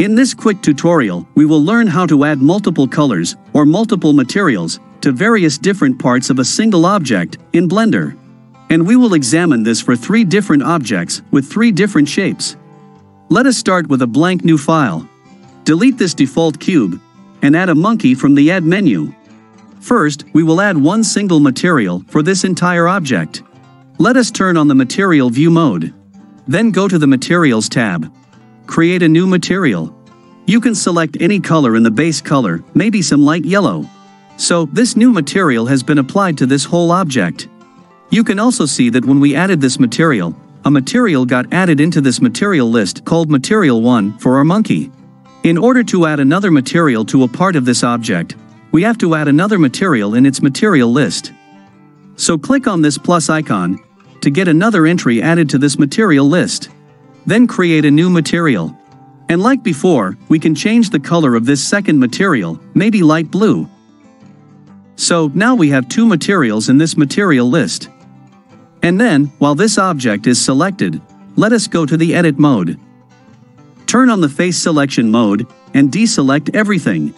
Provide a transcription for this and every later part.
In this quick tutorial, we will learn how to add multiple colors or multiple materials to various different parts of a single object in Blender. And we will examine this for three different objects with three different shapes. Let us start with a blank new file. Delete this default cube and add a monkey from the Add menu. First, we will add one single material for this entire object. Let us turn on the Material View mode. Then go to the Materials tab. Create a new material. You can select any color in the base color, maybe some light yellow. So, this new material has been applied to this whole object. You can also see that when we added this material, a material got added into this material list called Material 1 for our monkey. In order to add another material to a part of this object, we have to add another material in its material list. So click on this plus icon to get another entry added to this material list. Then create a new material. And like before, we can change the color of this second material, maybe light blue. So now we have two materials in this material list. And then, while this object is selected, let us go to the Edit mode. Turn on the Face Selection mode and deselect everything.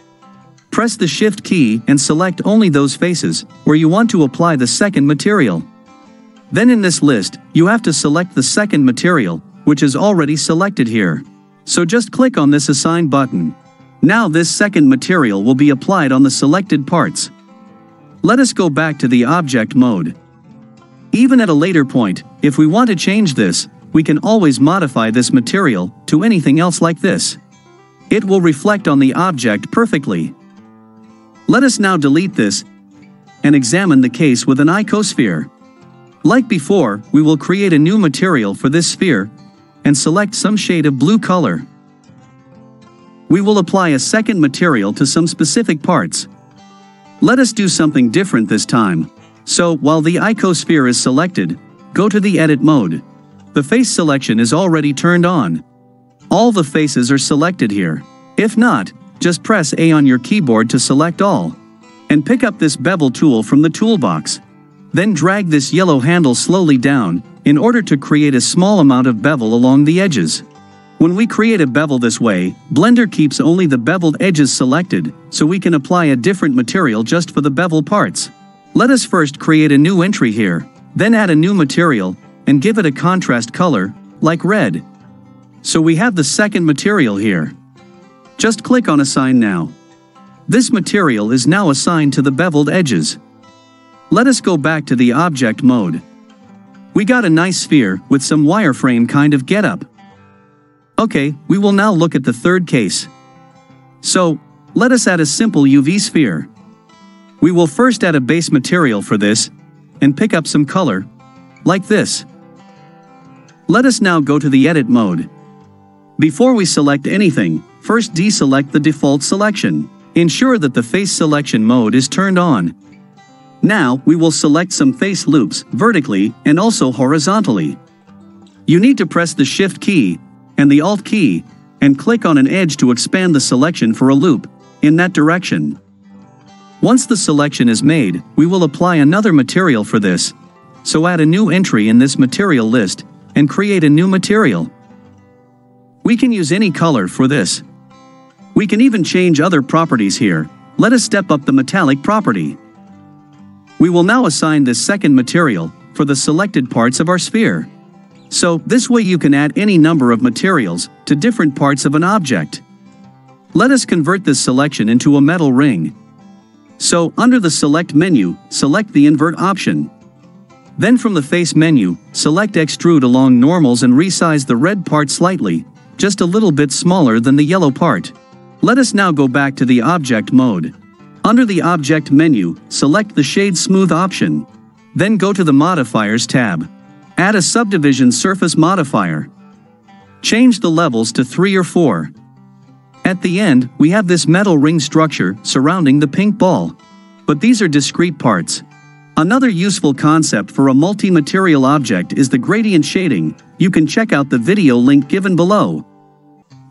Press the Shift key and select only those faces where you want to apply the second material. Then in this list, you have to select the second material, which is already selected here. So just click on this Assign button. Now this second material will be applied on the selected parts. Let us go back to the Object mode. Even at a later point, if we want to change this, we can always modify this material to anything else like this. It will reflect on the object perfectly. Let us now delete this and examine the case with an icosphere. Like before, we will create a new material for this sphere and select some shade of blue color. We will apply a second material to some specific parts. Let us do something different this time. So, while the icosphere is selected, go to the Edit mode. The face selection is already turned on. All the faces are selected here. If not, just press A on your keyboard to select all. And pick up this bevel tool from the toolbox. Then drag this yellow handle slowly down, in order to create a small amount of bevel along the edges. When we create a bevel this way, Blender keeps only the beveled edges selected, so we can apply a different material just for the bevel parts. Let us first create a new entry here, then add a new material, and give it a contrast color, like red. So we have the second material here. Just click on Assign Now. This material is now assigned to the beveled edges. Let us go back to the object mode. We got a nice sphere with some wireframe kind of getup. Okay, we will now look at the third case. So, let us add a simple UV sphere. We will first add a base material for this, and pick up some color, like this. Let us now go to the Edit mode. Before we select anything, first deselect the default selection. Ensure that the face selection mode is turned on now, we will select some face loops vertically and also horizontally. You need to press the Shift key and the Alt key and click on an edge to expand the selection for a loop in that direction. Once the selection is made, we will apply another material for this. So add a new entry in this material list and create a new material. We can use any color for this. We can even change other properties here. Let us step up the metallic property. We will now assign this second material for the selected parts of our sphere. So, this way you can add any number of materials to different parts of an object. Let us convert this selection into a metal ring. So, under the Select menu, select the Invert option. Then from the Face menu, select Extrude along normals and resize the red part slightly, just a little bit smaller than the yellow part. Let us now go back to the Object mode. Under the Object menu, select the Shade Smooth option. Then go to the Modifiers tab. Add a Subdivision Surface modifier. Change the levels to 3 or 4. At the end, we have this metal ring structure surrounding the pink ball. But these are discrete parts. Another useful concept for a multi-material object is the gradient shading. You can check out the video link given below.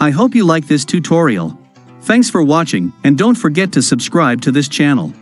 I hope you like this tutorial. Thanks for watching and don't forget to subscribe to this channel.